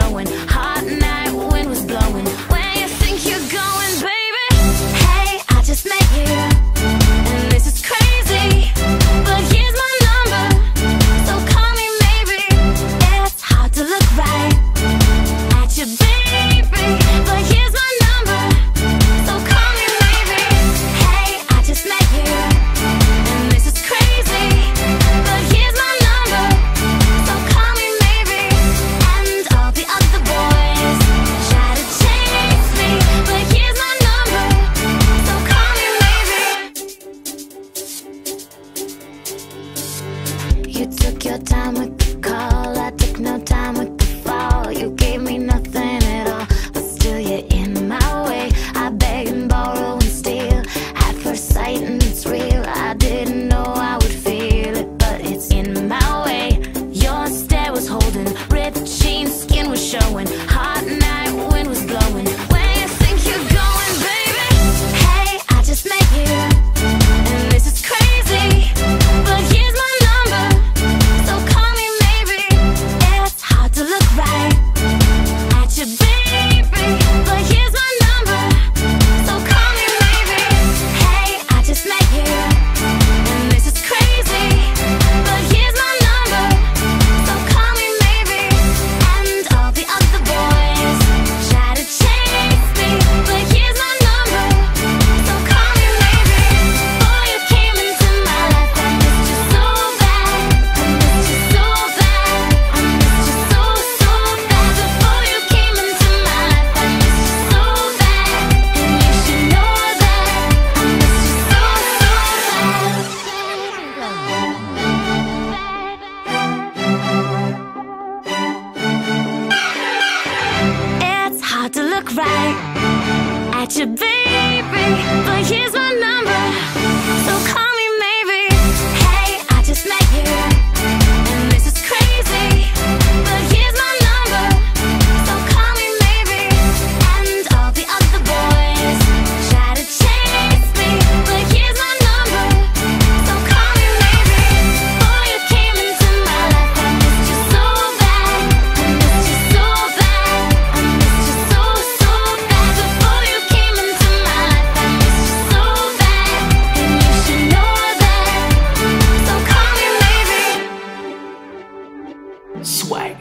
showing. You took your time, with the call. I took no time, with the fall. You at you, baby. But here's my swag.